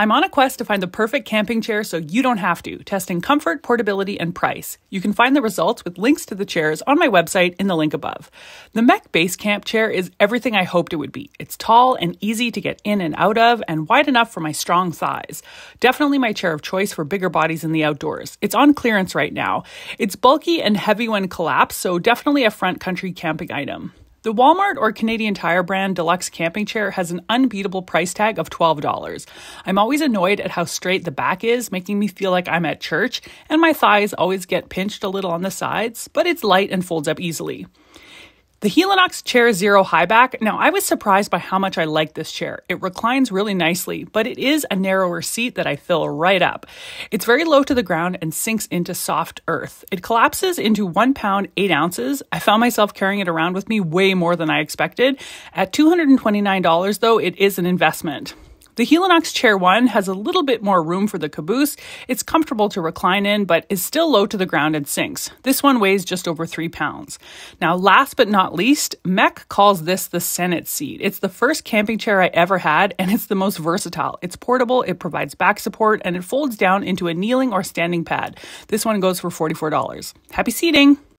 I'm on a quest to find the perfect camping chair so you don't have to, testing comfort, portability, and price. You can find the results with links to the chairs on my website in the link above. The MEC Base Camp chair is everything I hoped it would be. It's tall and easy to get in and out of, and wide enough for my strong thighs. Definitely my chair of choice for bigger bodies in the outdoors. It's on clearance right now. It's bulky and heavy when collapsed, so definitely a front country camping item. The Walmart or Canadian Tire brand deluxe camping chair has an unbeatable price tag of $12. I'm always annoyed at how straight the back is, making me feel like I'm at church, and my thighs always get pinched a little on the sides, but it's light and folds up easily. The Helinox Chair Zero High Back. Now, I was surprised by how much I like this chair. It reclines really nicely, but it is a narrower seat that I fill right up. It's very low to the ground and sinks into soft earth. It collapses into one pound, eight ounces. I found myself carrying it around with me way more than I expected. At $229, though, it is an investment. The Helinox Chair 1 has a little bit more room for the caboose. It's comfortable to recline in, but is still low to the ground and sinks. This one weighs just over three pounds. Now, last but not least, MEC calls this the Senate seat. It's the first camping chair I ever had, and it's the most versatile. It's portable, it provides back support, and it folds down into a kneeling or standing pad. This one goes for $44. Happy seating!